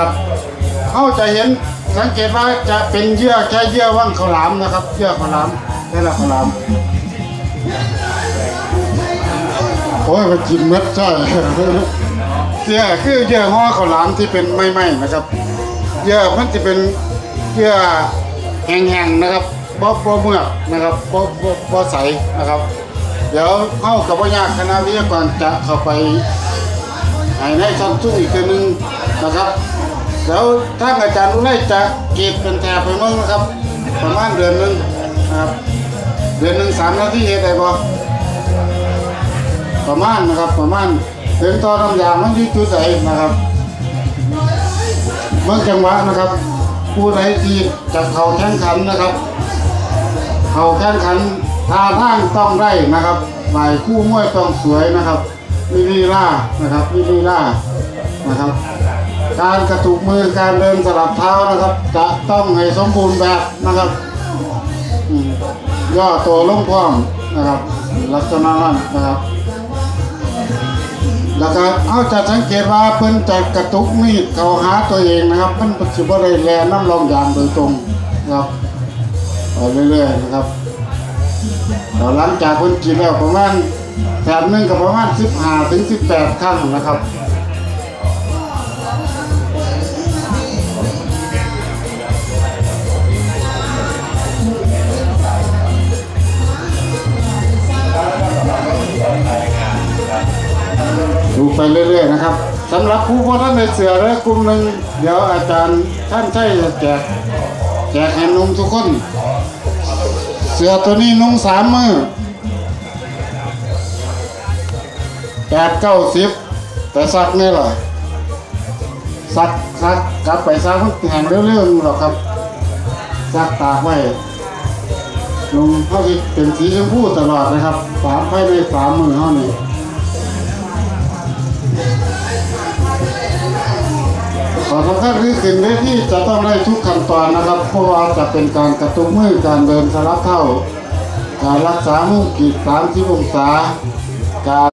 นะครับเขาจะเห็นสังเกตว่าจะเป็นเยื่อแค่เยื่อว่างข้าวหลามนะครับเยื่อข้าวหลามนี่แหละข้าวหลามโอ้ยมันกินเม็ดใช่เยื่อคือเยื่อห่อข้าวหลามที่เป็นไม่ไหม้นะครับเยื่อมันจะเป็นเยื่อแห้งๆนะครับบ่บ่เมือกนะครับบ่บ่บ่ใสนะครับ เดี๋ยวเข้ากับว่ายากคณะวิทยากรจะเข้าไป ให้ในชั้นสูงอีกทีหนึ่งนะครับเดี๋ยวท่าอาจารย์รู้ได้จะเก็บเป็นแถบไปเมื่อนะครับประมาณเดือนหนึ่งครับเดือนหนึ่งสามนาทีเฮ็ดได้บ่ประมาณนะครับประมาณถึงตอน้ำยางมันยู่จุดไหนนะครับเมื่อจังหวะนะครับ ผู้ใดที่จะเข้าแข่งขันนะครับ เขาแข่งขันท่าทางต้องได้นะครับฝ่ายคู่มวยต้องสวยนะครับ มีลีลานะครับมีลีลานะครับ การกระตุกมือการเดินสลับเท้านะครับ จะต้องให้สมบูรณ์แบบนะครับอืมย่อตัวลงพร้อมนะครับ ลักษณะนั้นนะครับ แล้วก็เอาจะสังเกตว่าเพิ่นจะกระตุกมีดเข้าหาตัวเองนะครับมันปัจจุบันได้แลน้ำรองยางโดยตรงนะครับไปเรื่อยๆนะครับหลังจากเพิ่นกินแล้วประมาณ แถบหนึ่งก็ประมาณ15ถึง18 ครั้งนะครับดูไปเรื่อยๆนะครับสำหรับผู้พ่อท่านในเสือและกลุ่มหนึ่งเดี๋ยวอาจารย์ท่านใช่จะแจกแจกให้นุ่งทุกคน เสือตัวนี้นุ่งสามมือ แปดเก้าสิบแต่ซักนี่เหรอซักซักกลับไปซักแห้งเรื่องๆหรอกครับซักตากไว้นุ่งเขาสิเป็นสีชมพูตลอดนะครับสามภายในสามมือเท่านี้ขอสำคัญคือขึ้นเวทีจะต้องได้ทุกขั้นตอนนะครับ เพราะว่าจะเป็นการกระตุ้นมือการเดินสลับเท่า การรักษามุมกีดสามสิบองศาการ